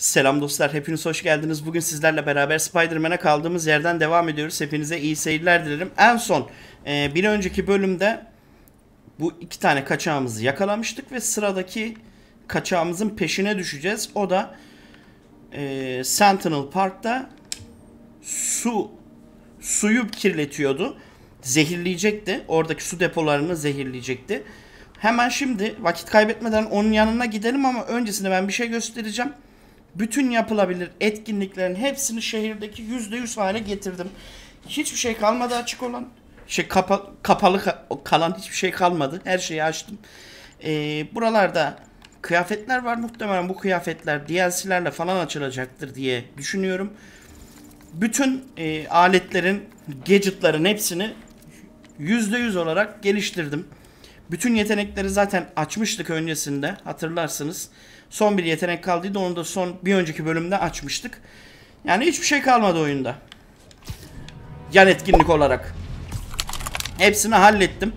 Selam dostlar, hepiniz hoş geldiniz. Bugün sizlerle beraber Spider-Man'e kaldığımız yerden devam ediyoruz. Hepinize iyi seyirler dilerim. En son e, bir önceki bölümde bu iki tane kaçağımızı yakalamıştık ve sıradaki kaçağımızın peşine düşeceğiz. O da e, Sentinel Park'ta su suyu kirletiyordu. Zehirleyecekti. Oradaki su depolarını zehirleyecekti. Hemen şimdi vakit kaybetmeden onun yanına gidelim ama öncesinde ben bir şey göstereceğim. Bütün yapılabilir etkinliklerin hepsini şehirdeki %100 hale getirdim. Hiçbir şey kalmadı açık olan. Şey kapa- kapalı ka- kalan hiçbir şey kalmadı. Her şeyi açtım. Ee, buralarda kıyafetler var. Muhtemelen bu kıyafetler DLC'lerle falan açılacaktır diye düşünüyorum. Bütün e, aletlerin, gadgetların hepsini %100 olarak geliştirdim. Bütün yetenekleri zaten açmıştık öncesinde hatırlarsınız. Son bir yetenek kaldıydı onu da son bir önceki bölümde açmıştık. Yani hiçbir şey kalmadı oyunda. Yan etkinlik olarak. Hepsini hallettim.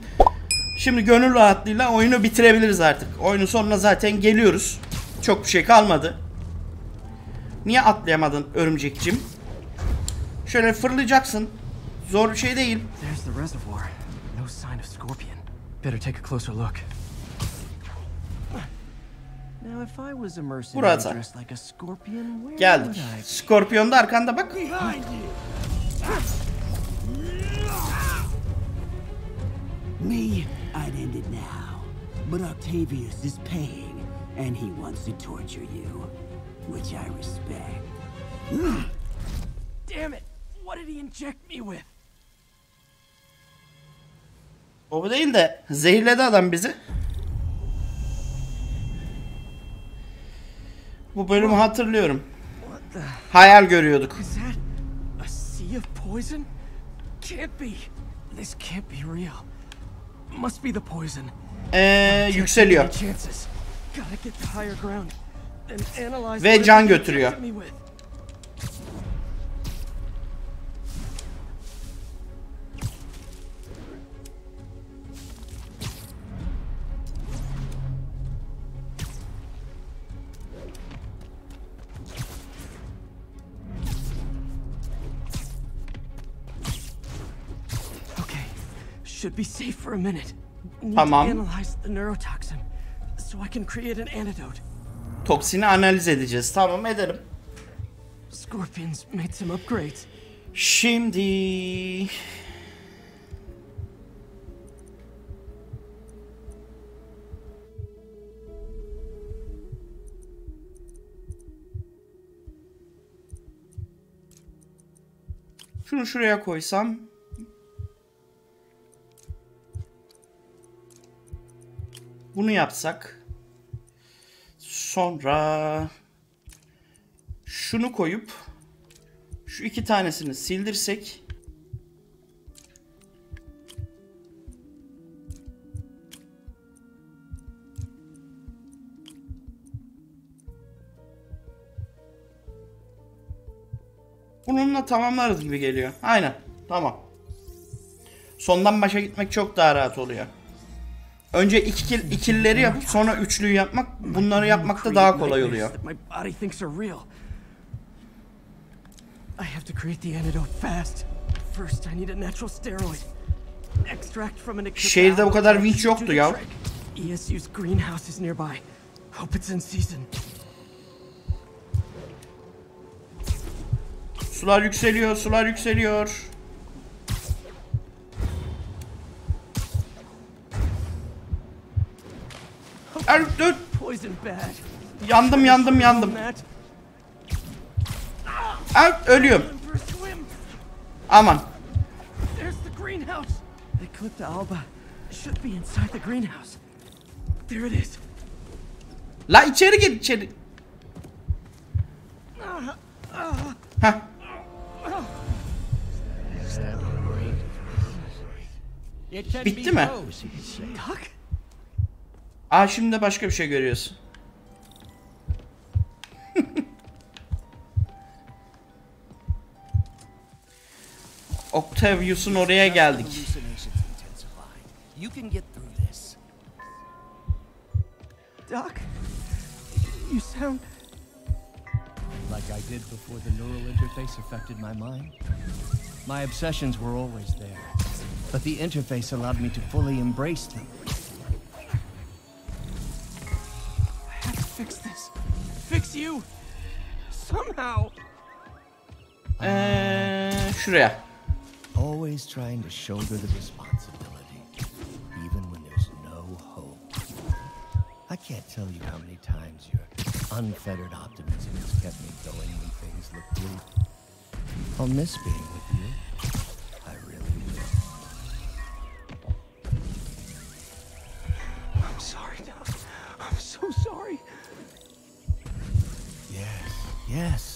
Şimdi gönül rahatlığıyla oyunu bitirebiliriz artık. Oyunun sonuna zaten geliyoruz. Çok bir şey kalmadı. Niye atlayamadın örümcekçim? Şöyle fırlayacaksın. Zor bir şey değil. There's the reservoir. No sign of Scorpion. Better take a closer look. Burada. dressed like a scorpion, where Geldik. would I Skorpion da arkanda bak. Me, I'd end it now. But Octavius is paying, and he wants to torture you, which I respect. Damn it! What did he inject me with? O bu değil de zehirledi adam bizi. Bu bölümü hatırlıyorum. Hayal görüyorduk. Is that a sea of should be safe for a minute. Need Tamam. to analyze the neurotoxin so I can create an antidote. Toksini analiz edeceğiz. Tamam edelim. Scorpions made some upgrades. Şimdi... Şunu şuraya koysam. Bunu yapsak. Sonra şunu koyup şu iki tanesini sildirsek Bununla tamamlarız gibi geliyor. Aynen. Tamam. Sondan başa gitmek çok daha rahat oluyor. Önce ikil, ikilileri yapıp sonra üçlüyü yapmak bunları yapmakta daha kolay oluyor. I have to create the antidote fast. First, I need a natural steroid. Extract from an Şehirde bu kadar vinç yoktu ya. ESU's greenhouse is nearby. Hope it's in season. Sular yükseliyor, sular yükseliyor. Er, dur. Yandım, yandım, yandım. Er, ölüyorum. Aman. La içeri gir içeri. Heh. Bitti mi? Aa şimdi de başka bir şey görüyorsun. Octavius'un oraya geldik. Hallucinations intensified. You can get through this. Doc? You sound like I did before the neural interface affected my mind. My obsessions were always there, but the interface allowed me to fully embrace them. Fix this. Fix you. Somehow. Uh, eee, şuraya. Always trying to shoulder the responsibility, even when there's no hope. I can't tell you how many times your unfettered optimism has kept me going when things look bleak. I'll miss being with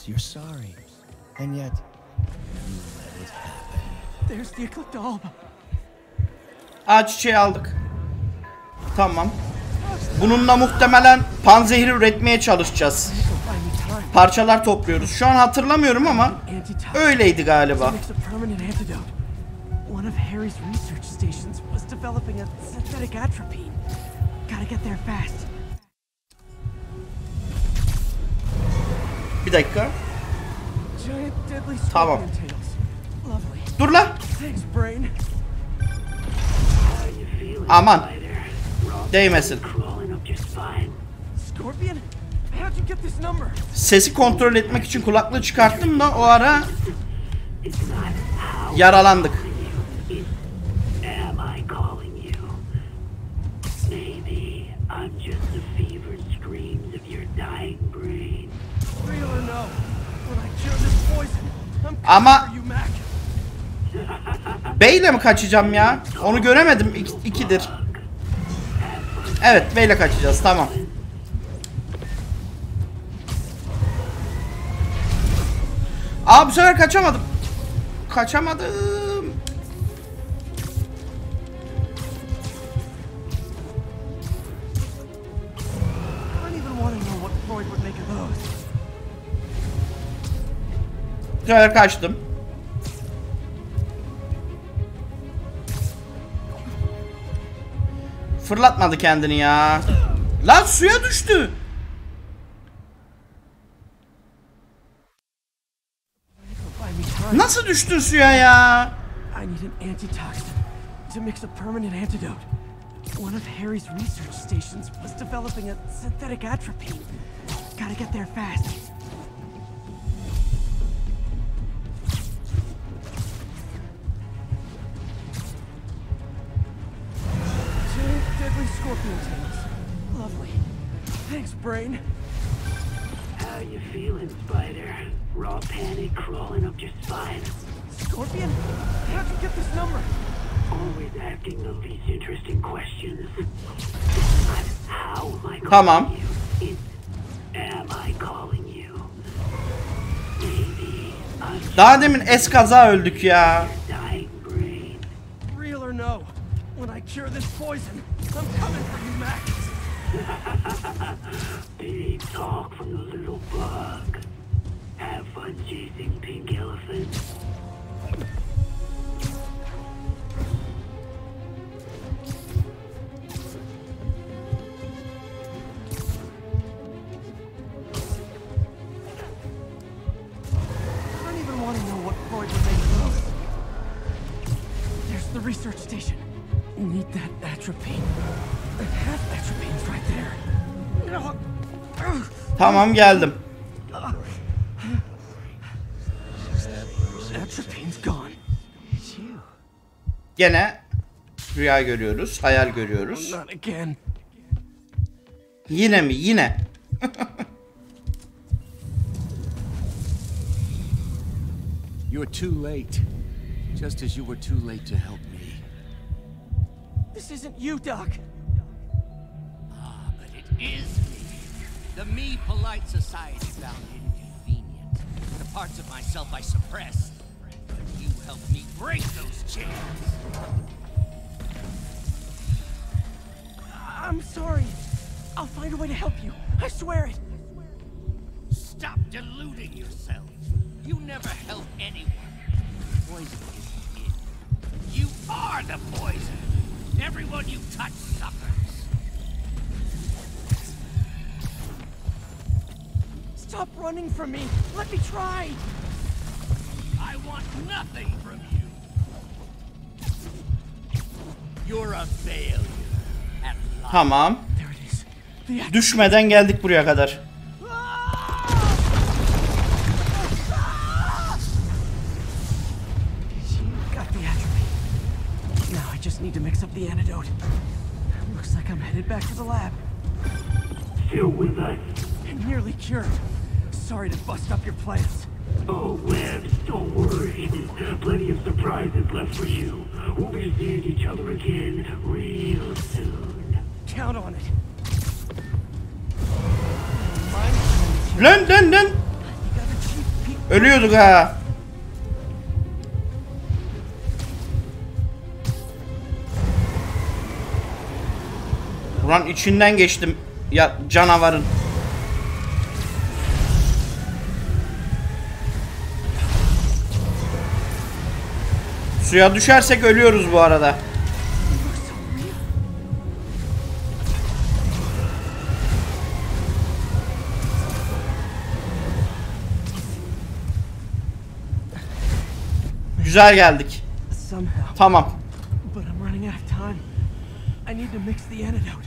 you're sorry. And yet, you let it happen. There's the Ecliptalba. Ağaç çiçeği aldık. Tamam. Bununla muhtemelen panzehir üretmeye çalışacağız. Parçalar topluyoruz. Şu an hatırlamıyorum ama öyleydi galiba. One of Harry's research stations was developing a synthetic atropine. Gotta get there fast. Bir dakika. Tamam. Dur la. Thanks, brain. Aman. Değmesin. Sesi kontrol etmek için kulaklığı çıkarttım da o ara yaralandık. Am I calling you? Maybe I'm just the fevered screams of your dying brain. Real or no? When I cure this poison, I'm coming Ama-. Bey ile mi kaçacağım ya? Onu göremedim. İk, ikidir. Evet Bey ile kaçacağız. Tamam. Aa bu sefer kaçamadım. Kaçamadım. Sefer kaçtım. Fırlatmadı kendini ya. Lan suya düştü. Nasıl düştün suya ya? To mix a permanent antidote. One of Harry's research stations was developing a synthetic atropine. Gotta get there fast. Giant deadly scorpion tails. Lovely. Thanks, brain. How you feeling, Spider? Raw panic crawling up your spine. Scorpion? How'd you get this number? Always asking the least interesting questions. How am I calling Tamam. you? It's am I calling you? Maybe I'm Daha demin eskaza öldük ya. dying brain. Real or no? When I cure this poison, I'm coming for you, Mac. Big talk from the little bug. Have fun chasing pink elephants. I don't even want to know what Freud would make of those. There's the research station. Tamam geldim. Gene rüya görüyoruz, hayal görüyoruz. Again. Yine mi? Yine. You're too late. Just as you were too late to help. This isn't you, Doc. Ah, but it is me. The me polite society found inconvenient. The parts of myself I suppressed. But you helped me break those chains. I'm sorry. I'll find a way to help you. I swear it. Stop deluding yourself. You never help anyone. Poison isn't it. You are the poison. You touch suffers. Stop running from me. Let me try. I want nothing from you. You're a failure. Tamam. There it is. The act- Düşmeden geldik buraya kadar. The antidote. Looks like I'm headed back to the lab. Still with us. Nearly cured. Sorry to bust up your plans. Oh, Webs, don't worry. Plenty of surprises left for you. We'll be seeing each other again real soon. Count on it. Lan lan lan. You got a cheap peek. Ölüyorduk ha. Ulan içinden geçtim ya canavarın. Suya düşersek ölüyoruz bu arada. Güzel geldik. Tamam. But I'm running out of time. I need to mix the antidote.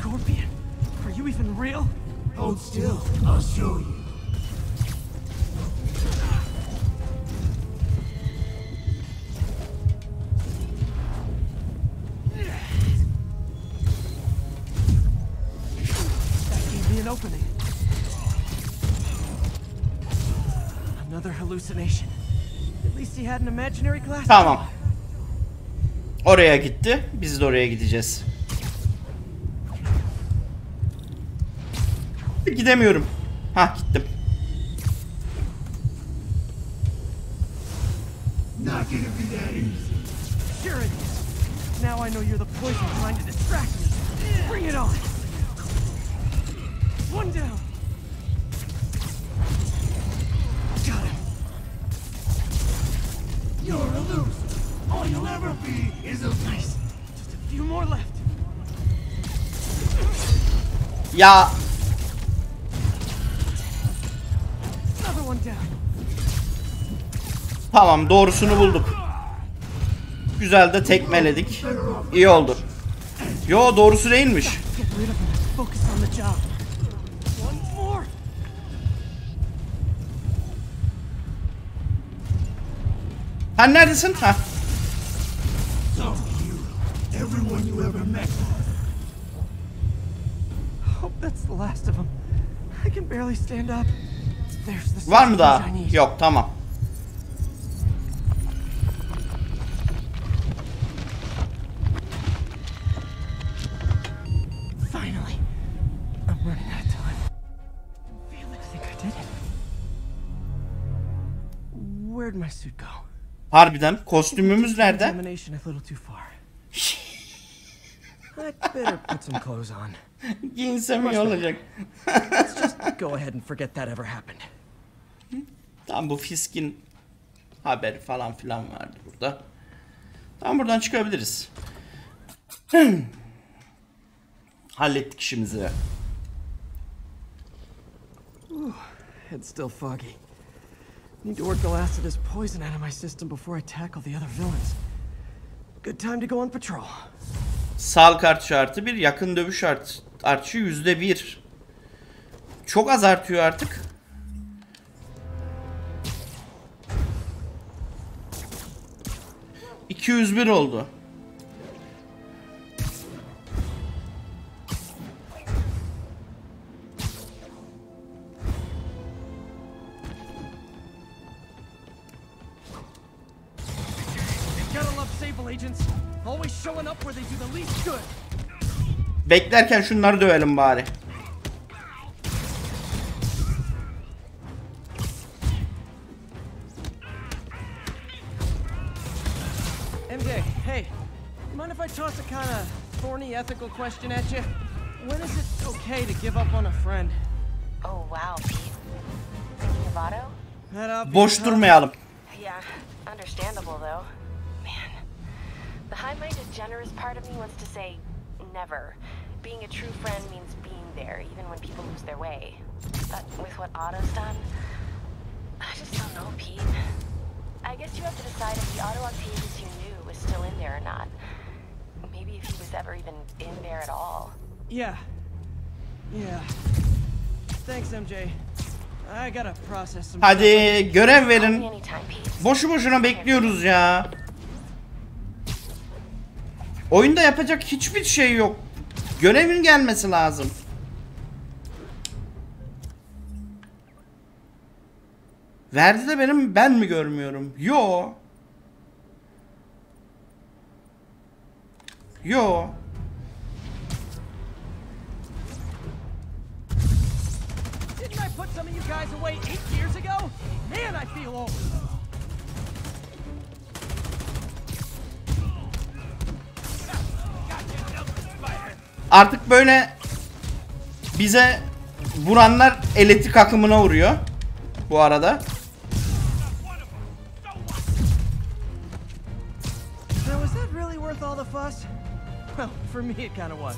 Scorpion. Are you even real? Hold still. I'll show you. That gave me an opening. Another hallucination. At least he had an imaginary glass. Tamam. Oraya gitti. Biz de oraya gideceğiz. Sure it is. Now I know you're the poison trying to distract me. Bring it on. One down. Got him. You're a loser. All you'll ever be is a Nice. Just a few more left. Ya tamam doğrusunu bulduk. Güzel de tekmeledik. İyi oldu. Yo doğrusu değilmiş. Sen neredesin? Ha. Hope that's the last of them. I can barely stand up. Var mı daha? Yok tamam. Finally. I'm running out of time. I feel like I think I did it. Where'd my suit go? Harbiden kostümümüz nerede? Examination a little too far. I'd better put some clothes on. Giyinsem iyi olacak. Let's just go ahead and forget that ever happened. Tamam bu Fisk'in haberi falan filan vardı burada. Tamam buradan çıkabiliriz. Hallettik işimizi. Head's still foggy. Need to work the last of this poison out of my system before I tackle the other villains. Good time to go on patrol. Sağlık artışı artı bir, yakın dövüş art artışı yüzde bir. Çok az artıyor artık. 201 oldu. Beklerken şunları dövelim bari. Thorny ethical question at you? When is it okay to give up on a friend? Oh, wow, Pete. Thinking of Otto? That obvious, Boş durmayalım. Yeah, understandable though. Man, the high-minded, generous part of me wants to say never. Being a true friend means being there, even when people lose their way. But with what Otto's done, I just don't know, Pete. I guess you have to decide if the Otto Octavius you knew was still in there or not. Maybe if he was ever even in there at all. Yeah. Yeah. Thanks, MJ. I gotta process some Hadi görev verin. Boşu boşuna bekliyoruz ya. Oyunda yapacak hiçbir şey yok. Görevin gelmesi lazım. Verdi de benim ben mi görmüyorum? Yo. Yo. Didn't I put some of you guys away eight years ago? Man, I feel old. Artık böyle bize vuranlar elektrik akımına vuruyor. Bu arada. Well, for me, it kind of was.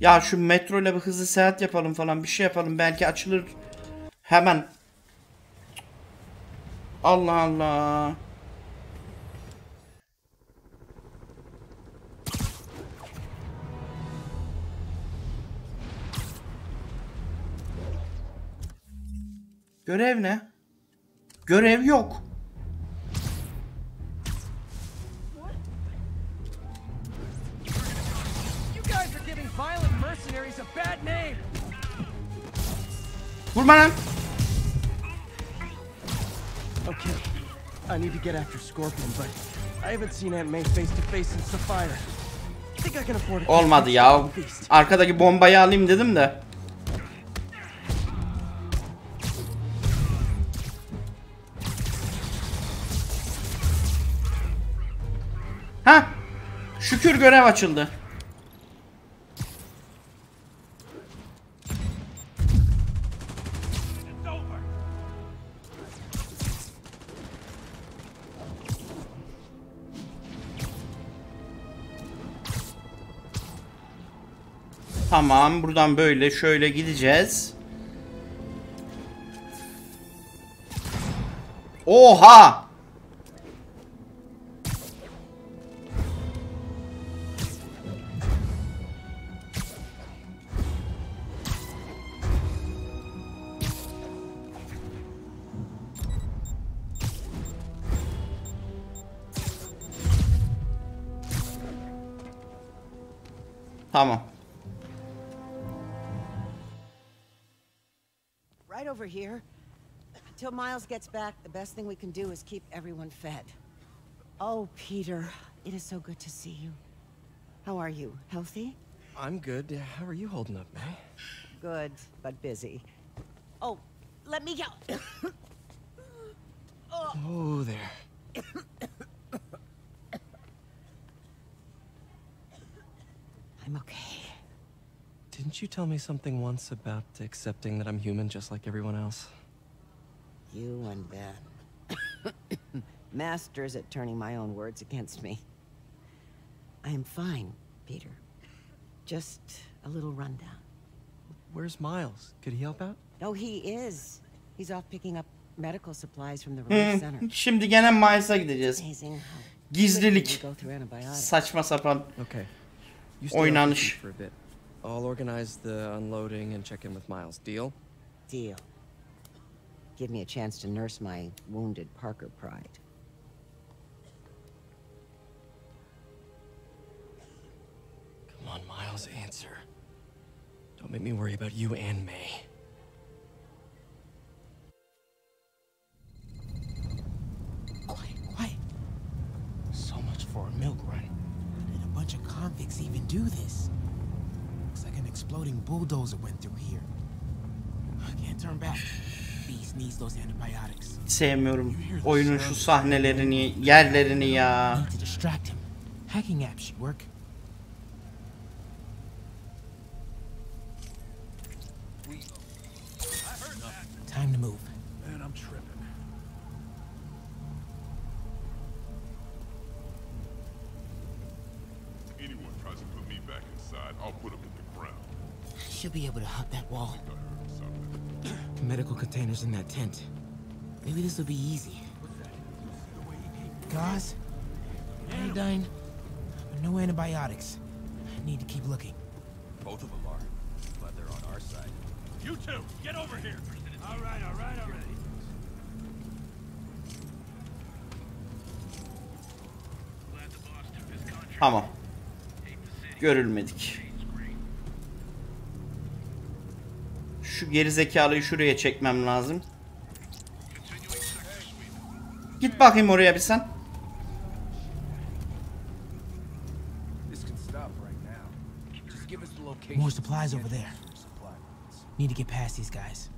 Ya şu metro ile bir hızlı seyahat yapalım falan bir şey yapalım belki açılır hemen. Allah Allah. Görev ne? Görev yok. Vurma lan. Okay, I need to get after Scorpion, but I haven't seen Aunt May face to face since the fire. I think I can afford a Olmadı ya. Arkadaki bombayı alayım dedim de. Şükür görev açıldı. Tamam buradan böyle şöyle gideceğiz. Oha! Tamam. Right over here. Until Miles gets back, the best thing we can do is keep everyone fed. Oh, Peter, it is so good to see you. How are you? Healthy? I'm good. How are you holding up, May? Good, but busy. Oh, let me go. Oh, there. I'm okay. Didn't you tell me something once about accepting that I'm human just like everyone else? You and Ben. Masters at turning my own words against me. I am fine, Peter. Just a little rundown. Where's Miles? Could he help out? Oh, he is. He's off picking up medical supplies from the hmm, relief Hı, center. Şimdi gene Miles'a gideceğiz. Amazing Gizlilik. quickly we go through antibiotics. Saçma sapan. Okay. You stay Oynanış. for a bit. I'll organize the unloading and check in with Miles. Deal? Deal. Give me a chance to nurse my wounded Parker pride. Come on, Miles, answer. Don't make me worry about you and May. Quiet, quiet. So much for a milk run. How did a bunch of convicts even do this? Exploding bulldozer went through here. I can't turn back. Beast needs those antibiotics. Sevmiyorum oyunun şu sahnelerini, yerlerini ya. Hacking app should work. Containers in that tent. Maybe this will be easy. Gauze, anodyne, but no antibiotics. Need to keep looking. Both of them are. Glad they're on our side. You two, get over here. All right, all right, already. Tamam. Görülmedik. Şu geri zekalıyı şuraya çekmem lazım. Git bakayım oraya bir sen. More supplies over there. Need to get past these guys.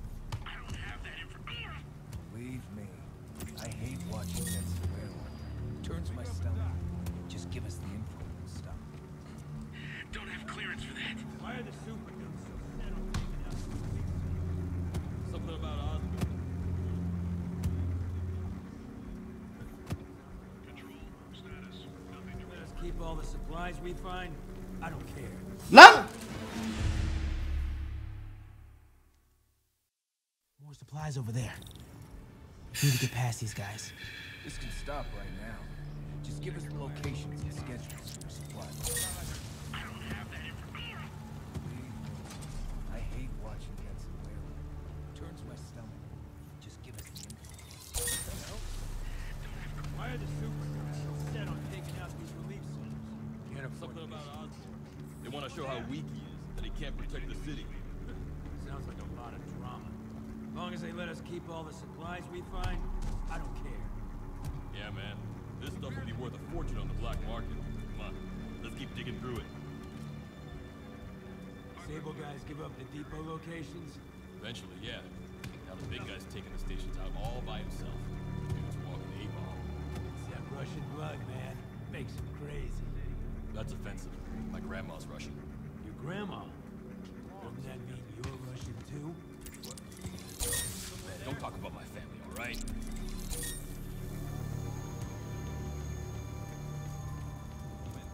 Need to get past these guys. This can stop right now. Just give us the locations and schedules for supplies. I don't have that information. I hate watching Jensen Railroad. Turns my stomach. Just give us the info. Why are the super dudes so set on taking out these relief centers? Can't afford Something about Osborn. They want to show how weak he is, that he can't protect the city. Sounds like a lot of drama. As long as they let us keep all the supplies we find, I don't care. Yeah, man. This stuff will be worth a fortune on the black market. Come on, let's keep digging through it. Sable guys give up the depot locations? Eventually, yeah. Now the big guy's taking the stations out all by himself. Dude's walking eight ball. It's that Russian blood, man. Makes him crazy. That's offensive. My grandma's Russian. Your grandma? Right?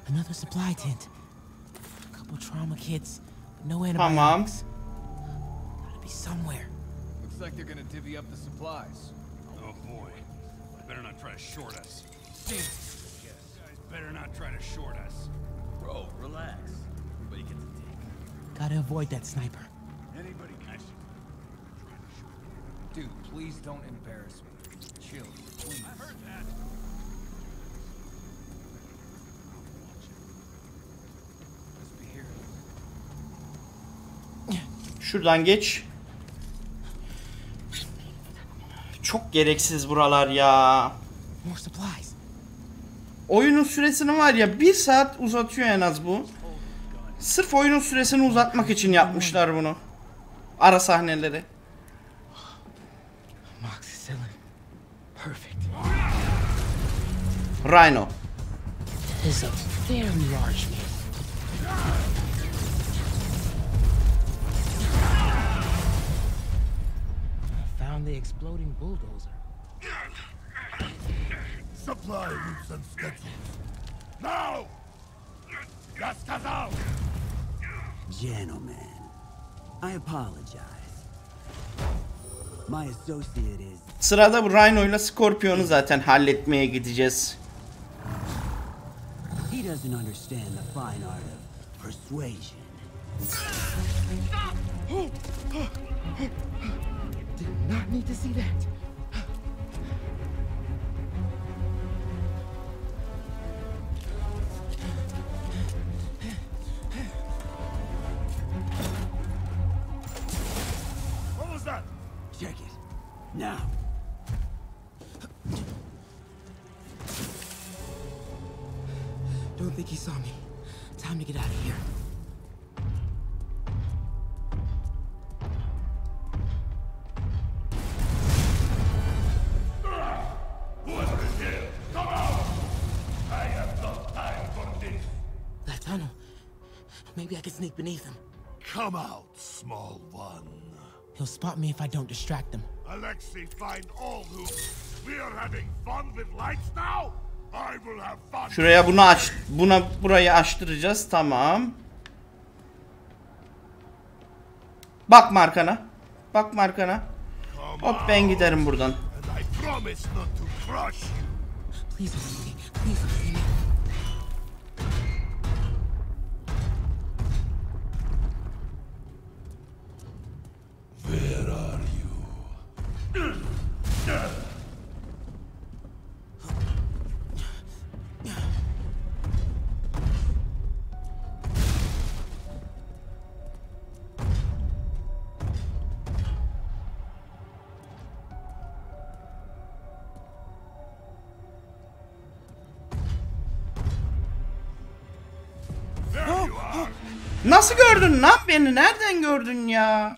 Another supply tent. A couple trauma kits, but no Tamam. antibiotics. Gotta be somewhere. Looks like they're gonna divvy up the supplies. Oh boy. Better not try to short us. Yes. Guys better not try to short us. Bro, relax. Everybody gets a take. Gotta avoid that sniper. Anybody can Dude, please don't embarrass me. Chill, please. I heard that. Let's be here. Şuradan geç. Çok gereksiz buralar ya. More supplies. Oyunun süresini var ya bir saat uzatıyor en az bu. Sırf oyunun süresini uzatmak için yapmışlar bunu. Ara sahneleri. Rhino. Is a very large man. Found the exploding bulldozer. Supply routes and schedules. Now! Out! Gentlemen, I apologize. My associate is Sırada bu Rhino ile Scorpion'u zaten halletmeye gideceğiz. Doesn't understand the fine art of persuasion. Did not need to see that. I can sneak beneath him. Come out, small one. He'll spot me if I don't distract him. Alexei, find all who... We're having fun with lights now? I will have fun. Şuraya bunu aç... Buna burayı açtıracağız. Tamam. Bak markana. Bak markana. Hop ben giderim buradan. Please, please, please, Nasıl gördün lan beni? Nereden gördün ya?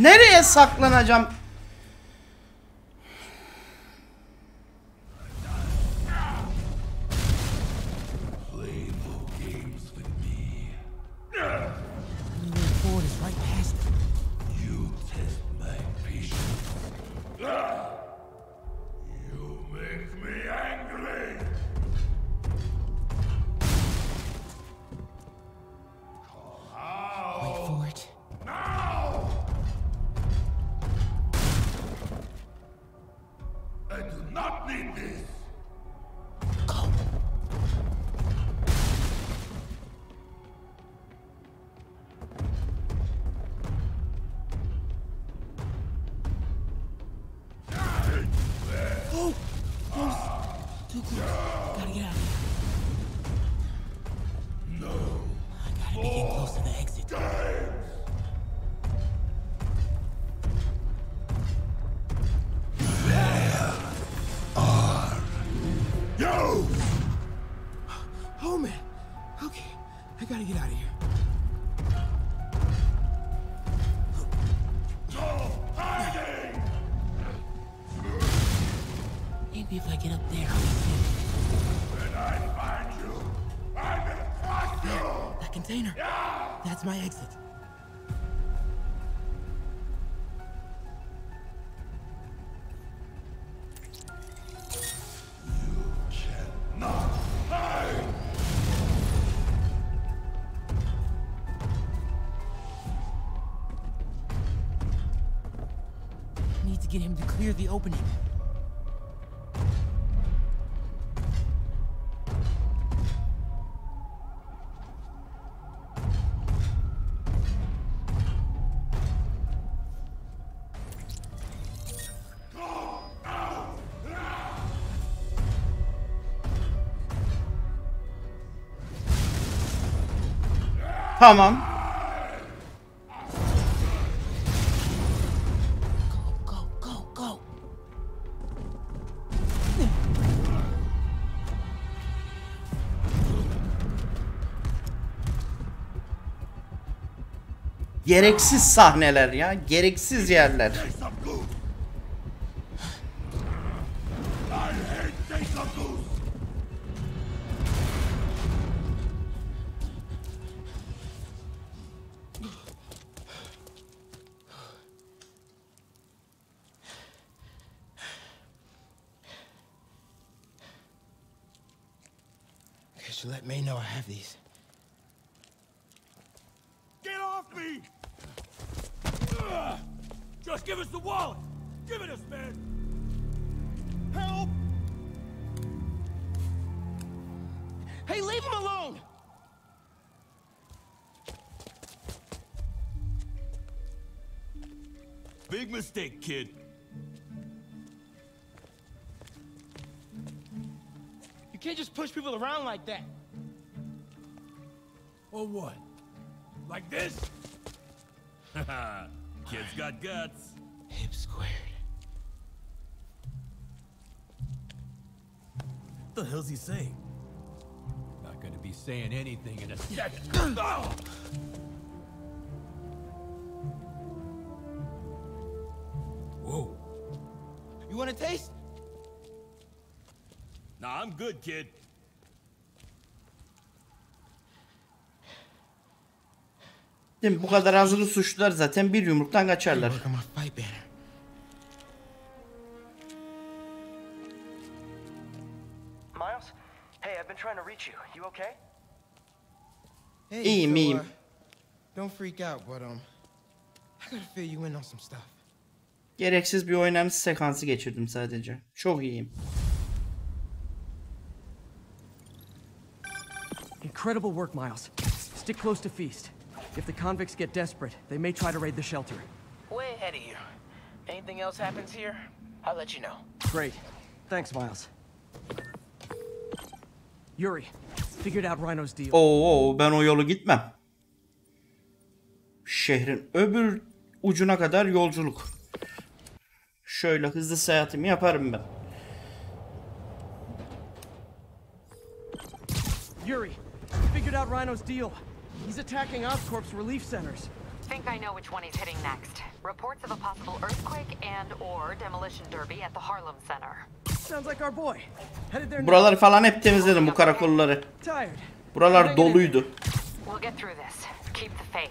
Nereye saklanacağım? container. That's my exit. Need to get him to clear the opening. Tamam. Gereksiz sahneler ya. Gereksiz yerler. Hey, leave him alone! Big mistake, kid. You can't just push people around like that. Or what? Like this? Haha, kid's got guts. Hip squared. What the hell's he saying? Be saying anything in a second. Ah! Whoa. You want a taste? Nah, I'm good, kid. Değil mi? Bu kadar hazırlı suçlular zaten bir yumruktan kaçarlar. Hey, İyiyim, so, iyiyim. uh, don't freak out, but um, I gotta fill you in on some stuff. Gereksiz bir oynanış sekansı geçirdim sadece. Çok iyiyim. Incredible work, Miles. Stick close to Feast. If the convicts get desperate, they may try to raid the shelter. Way ahead of you. Anything else happens here, I'll let you know. Great. Thanks, Miles. Yuri, figured out Rhino's deal. Oo ben o yolu gitmem. Şehrin öbür ucuna kadar yolculuk. Şöyle hızlı seyahatimi yaparım ben. Yuri, figured out Rhino's deal. He's attacking Oscorp's relief centers. Think I know which one he's hitting next. Reports of a possible earthquake and or demolition derby at the Harlem Center. Sounds like our boy. Headed there now. Buraları falan hep temizledim bu karakolları. Tired. Buralar doluydu. We'll get through this. Keep the faith.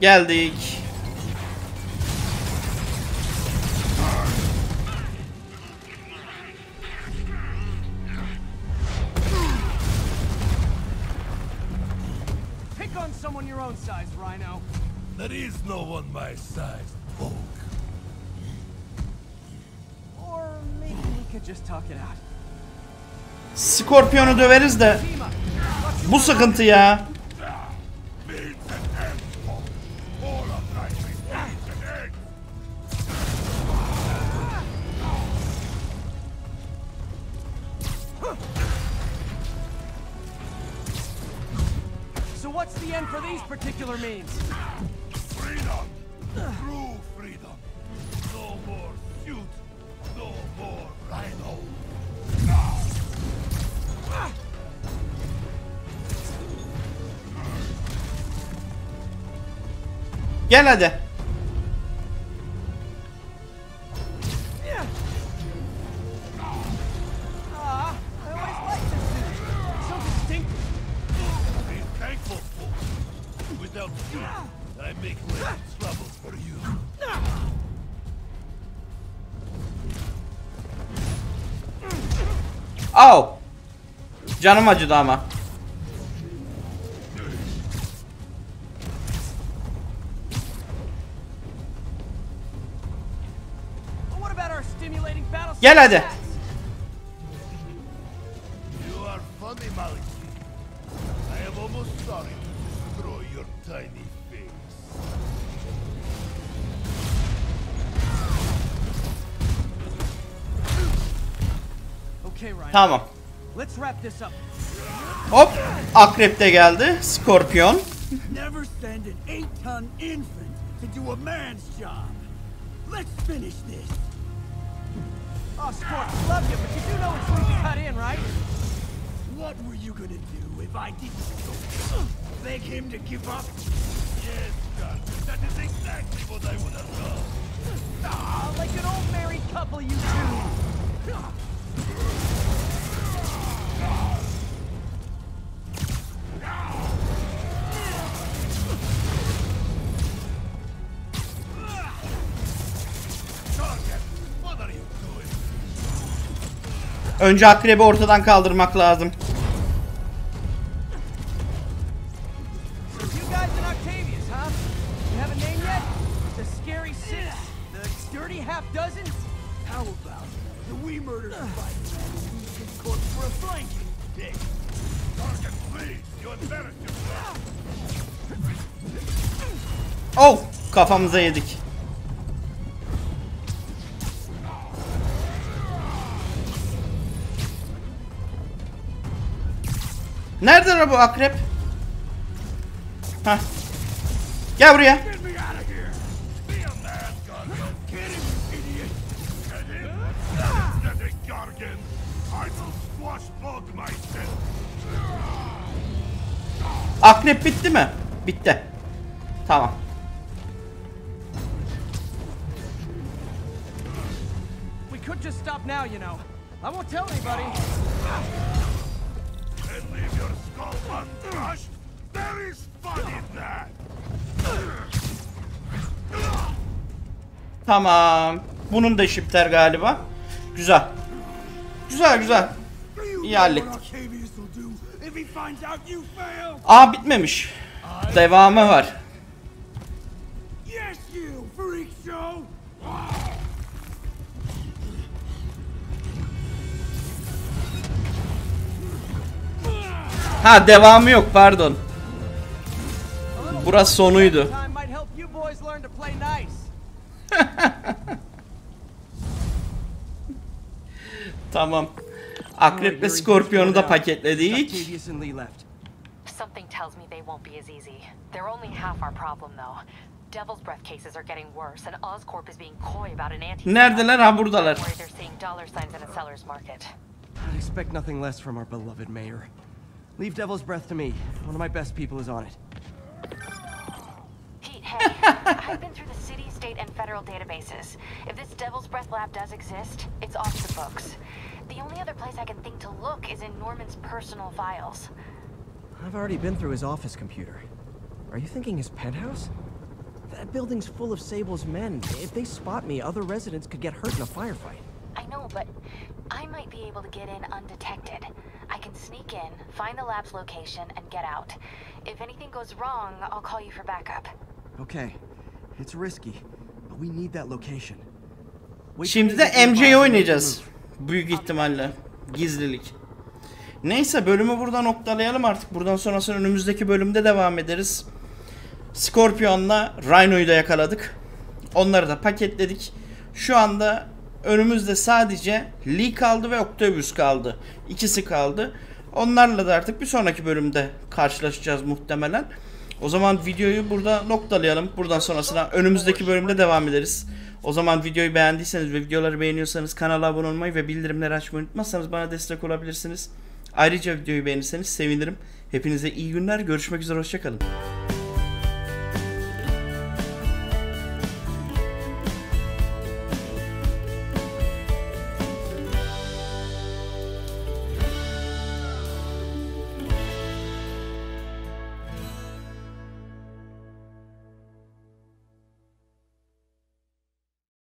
Geldik. Someone your own size, Rhino. There is no one my size, Hulk. Or maybe we could just talk it out. Skorpiyonu döveriz de bu sıkıntı ya. Particular means? Freedom! True freedom! No more suit! No more rhino! Gel hadi. Au. Canım acıdı ama. Gel hadi. It's time to do a man's job. Let's finish this. Oh, Scott, love you, but you do know when to cut in, right? What were you gonna do if I didn't? Beg him to give up? Yes, Doctor. That is exactly what I would have done. Ah, like an old married couple, you two. Target, please. You embarrassed yourself. Oh! Kafamıza yedik. Gargan. I will squash both myself. Akrep bitti mi? Bitti. Tamam. Bunun da işi biter galiba. Güzel. Güzel güzel. İyi hallettik. Aa bitmemiş. Devamı var. Ha devamı yok pardon. Burası sonuydu. Tamam. Akrep ve Skorpiyon'u da paketledik. Something tells me they won't be as easy. They're only half our problem, though. Devil's Breath cases are getting worse, and Oscorp is being coy about an anti. Neredeler? Ha buradalar. Worried they're seeing dollar signs in a seller's market. I'd expect nothing less from our beloved mayor. Leave Devil's Breath to me. One of my best people is on it. Pete, hey, I've been through the city, state, and federal databases. If this Devil's Breath lab does exist, it's off the books. The only other place I can think to look is in Norman's personal files. I've already been through his office computer. Are you thinking his penthouse? That building's full of Sable's men. If they spot me, other residents could get hurt in a firefight. I know, but I might be able to get in undetected. I can sneak in, find the lab's location, and get out. If anything goes wrong, I'll call you for backup. Okay. It's risky, but we need that location. Şimdi de MJ oynayacağız. Büyük ihtimalle. Gizlilik. Neyse bölümü burada noktalayalım artık. Buradan sonrası önümüzdeki bölümde devam ederiz. Scorpion'la Rhino'yu da yakaladık. Onları da paketledik. Şu anda önümüzde sadece Lee kaldı ve Octavius kaldı. İkisi kaldı. Onlarla da artık bir sonraki bölümde karşılaşacağız muhtemelen. O zaman videoyu burada noktalayalım. Buradan sonrasına önümüzdeki bölümde devam ederiz. O zaman videoyu beğendiyseniz ve videoları beğeniyorsanız kanala abone olmayı ve bildirimleri açmayı unutmazsanız bana destek olabilirsiniz. Ayrıca videoyu beğenirseniz sevinirim. Hepinize iyi günler. Görüşmek üzere. Hoşçakalın.